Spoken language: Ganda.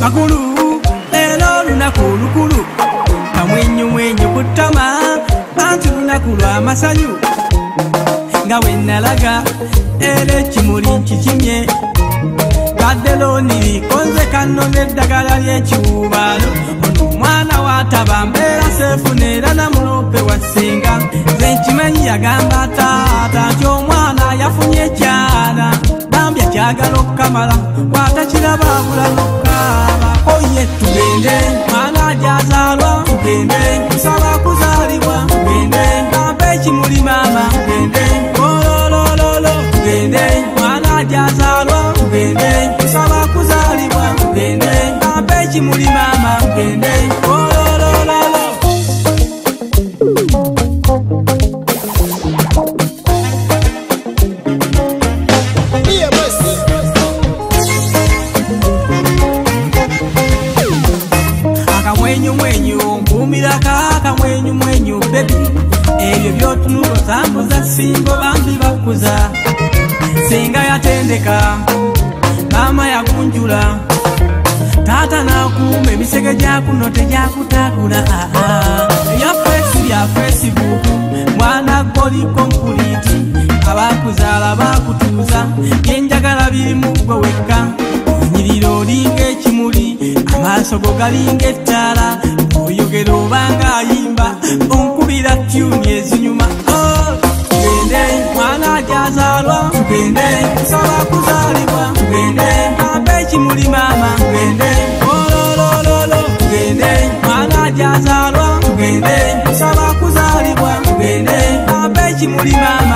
magulu leero olunaku olukulu. Amwenyumwenyu ku ttama anti lunaku lw'amasanyu nga we nalaga era ekimuli kikimye badde looniriko nze kanno n'eddagala ly'ekiwuubaalo ono omwana waataba mbeera seefuna era namulope wasinga nze nkimanyi yagamba taata nti omwana yafunye ekyana bambya kyagala okukamala bwatakiraba bulamu maama tugende ololololo tugende mwana ajazaalwa tugende nsaba kuzaalibwa tugende bampa ekimuli maama tugende ololololo. Akamwenyumwenyu mpumirako akamwenyumwenyu bebi ebyo byotunula otambuza singo bambi bakuza. Singa yatendeka maama yagunjula taata nakuuma emisege gyakuno tegyakutakula ebyafesi bya facebook mwana goliko nkuliti abakuzaala bakutuuza byenjagala birimu gwe wekka. Onyirira olinga ekimuli amaaso go galinga ettaala oyogera obanga ayimba onkubira tyuni ezinyuma. Oh, tugende mwana ajazaalwa tugende nsaba kuzaalibwa tugende ampa ekimuli maama tugende ololololo tugende mwana ajazaalwa tugende nsaba kuzaalibwa tugende ampa ekimuli maama